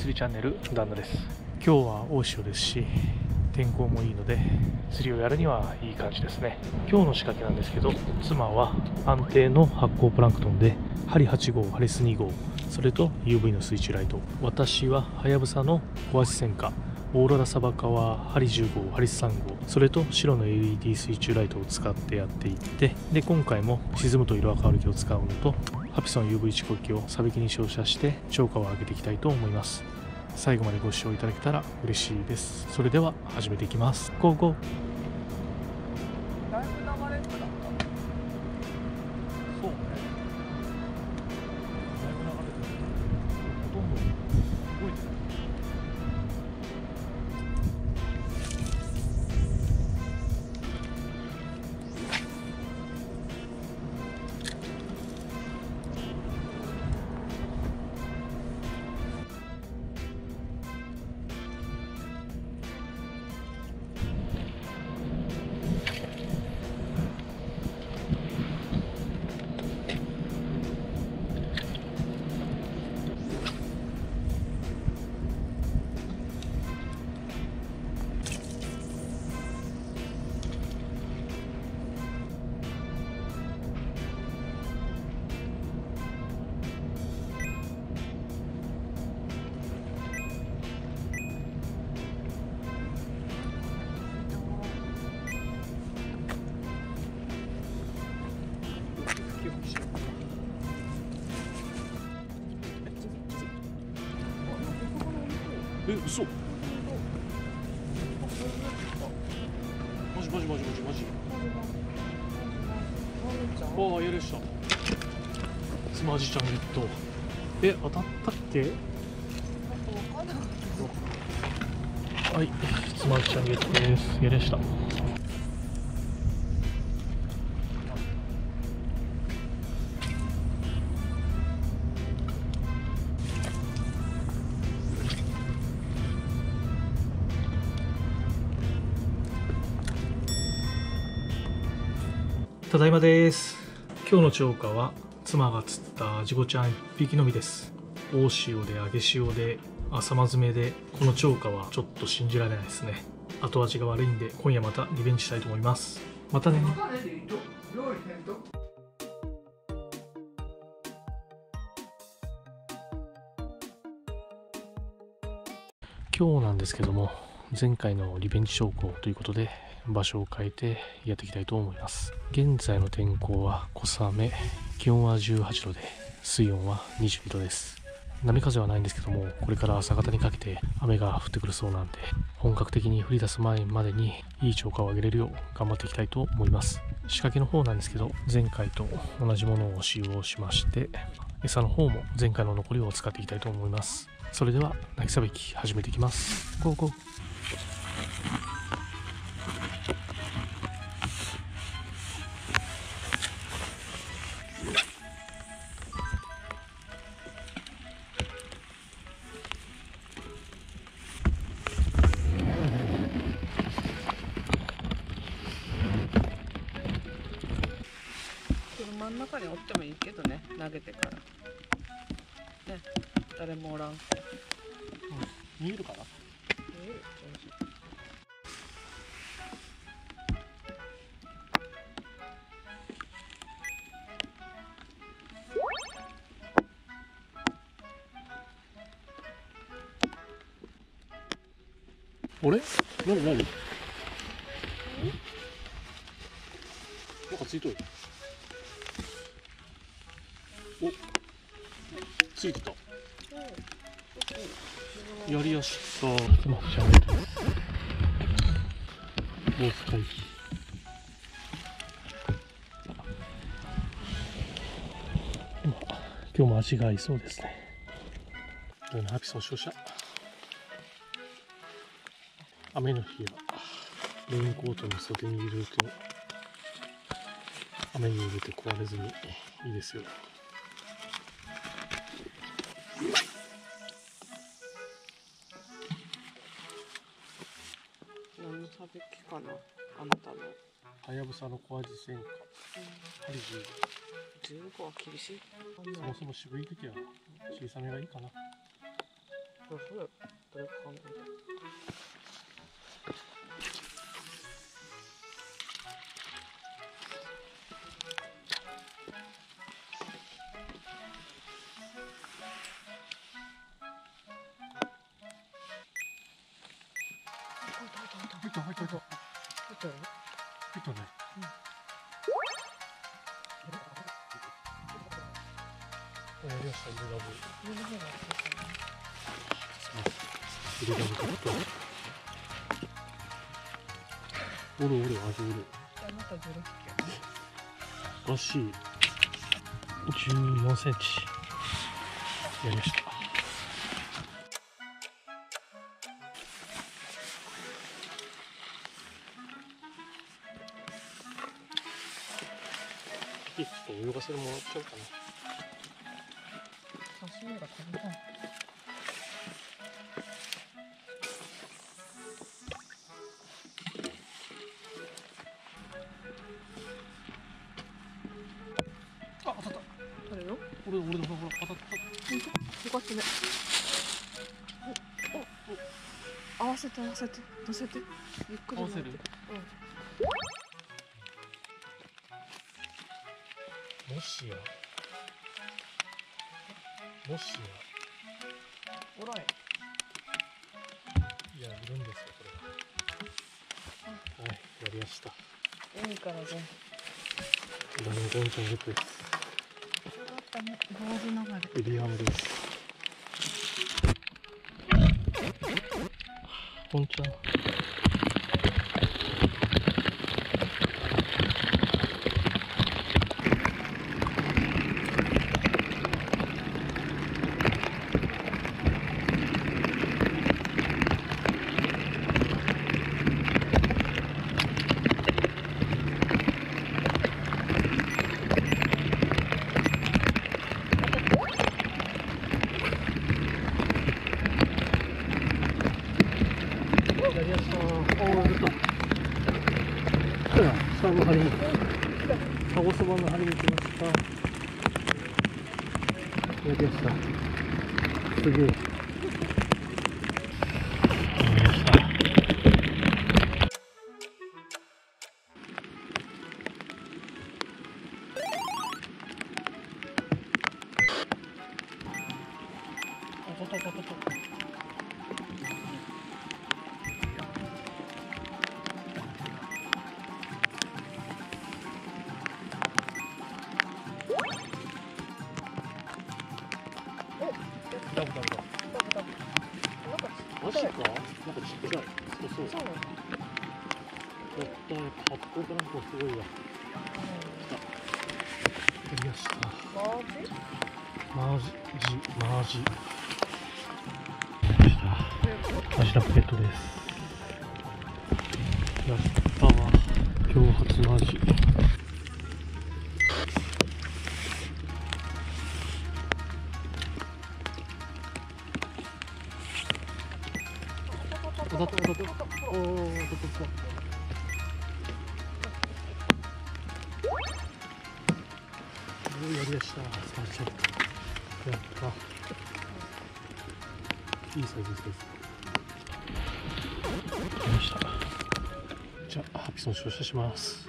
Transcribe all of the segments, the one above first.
釣りチャンネル旦那です。今日は大潮ですし天候もいいので釣りをやるにはいい感じですね。今日の仕掛けなんですけど妻は安定の発光プランクトンで針8号ハリス2号それと UV の水中ライト。私ははやぶさの小足戦火オーロラサバカは針10号、針3号、それと白の LED 水中ライトを使ってやっていってで今回も沈むと色が変わる気を使うのとハピソン UV 蓄光機をサビキに照射して超過を上げていきたいと思います最後までご視聴いただけたら嬉しいです。それでは始めていきます。ゴーえ、嘘。マジマジマジマジマジ。ああ、やりした。スマジちゃんゲット。え、当たったっけ？はい、スマジちゃんゲットです。やりしたただいまです。今日の釣果は妻が釣ったジゴちゃん1匹のみです。大潮で揚げ潮で朝間詰めでこの釣果はちょっと信じられないですね。後味が悪いんで今夜またリベンジしたいと思います。またね。今日なんですけども前回のリベンジ昇降ということで場所を変えてやっていきたいと思います。現在の天候は小雨気温は18度で水温は22度です。波風はないんですけどもこれから朝方にかけて雨が降ってくるそうなんで本格的に降り出す前までにいい超過を上げれるよう頑張っていきたいと思います。仕掛けの方なんですけど前回と同じものを使用しまして餌の方も前回の残りを使っていきたいと思います。それでは泣きさびき始めていきます。ゴーゴー。におってもいいけどね投げてから。ね誰もおらん。うん見えるかな？あれ？なになになんかついとる。ついてたやりやしたスマホしゃべる防腐回。避今今日も足が合いそうですね。どうもハピソン照射雨の日はレインコートの袖に入れると雨に入れて壊れずにいいですよ何の差別かな？あなたの。はやぶさの小味戦火針10 15は厳しい。そもそも渋い時は小さめがいいかな。考えてりました入れダブ上の方が入れダブカットおるおる味おるあなたゼロ足14センチやりましたちょっと泳がせてもらっちゃうかな。刺身が食べたいあ当たった。取れる俺俺のほら当たった。よかったね。おお合わせて合わせて乗せて。ゆっくり合わせるうん。もしやもしやおらん。いやいるんですよこれがはいやりました。海からんゲット。ですったね。同時流れ。エビアムです。ゴンちゃんやりましたおお出たほら下の針に鹿児島の針に来ましたやりましたすげえやりましたりましたマジマージ。ジ。マジ。やりましたアジ。ラポケットですやったわ今日初マジ。りました。スターチャやったいいサイズです。やりました。じゃあハピソン照射します。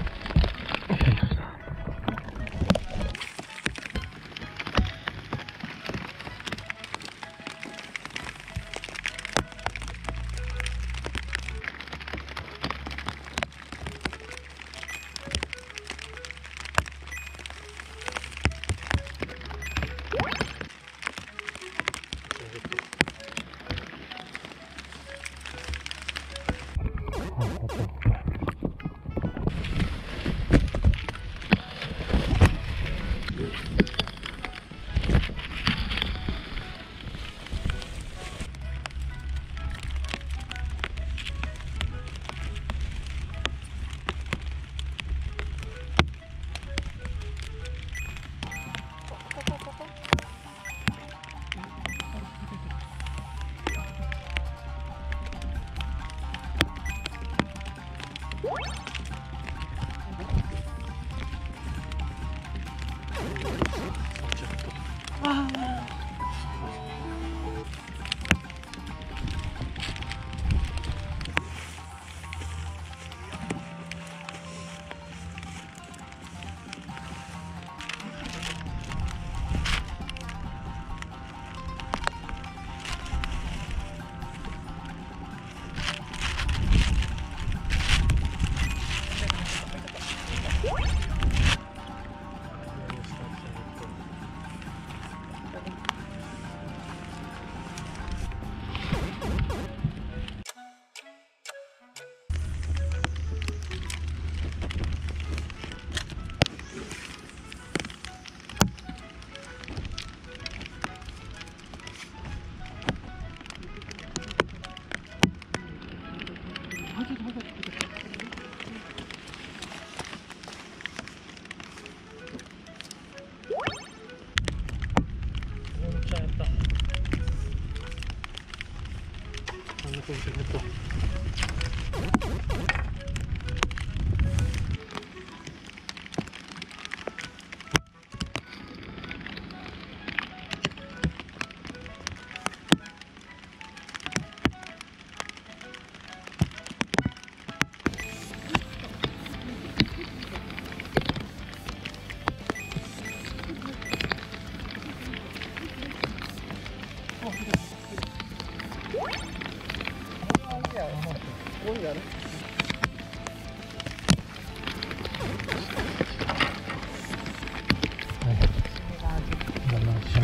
이렇게 해.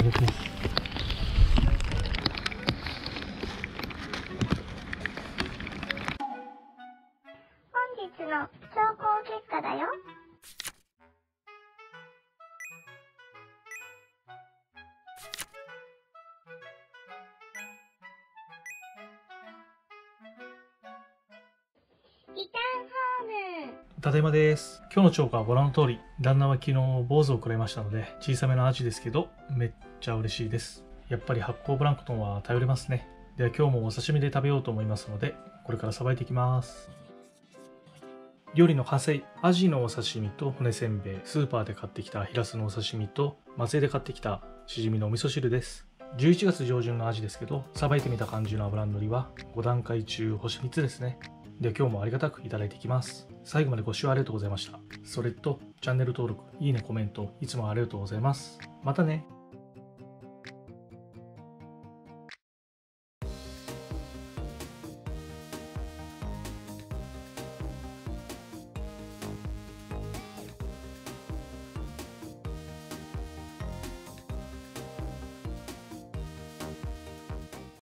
んだん仕上げて本日の走行結果だよ。リターンホーム。ただいまです今日の釣果はご覧の通り旦那は昨日坊主をくれましたので小さめのアジですけどめっちゃ嬉しいです。やっぱり発酵プランクトンは頼れますね。では今日もお刺身で食べようと思いますのでこれからさばいていきます。料理の完成。アジのお刺身と骨せんべいスーパーで買ってきたヒラスのお刺身と松江で買ってきたしじみのお味噌汁です。11月上旬のアジですけどさばいてみた感じの油のりは5段階中星3つですね。では今日もありがたくいただいていきます。最後までご視聴ありがとうございました。それとチャンネル登録いいねコメントいつもありがとうございます。またね。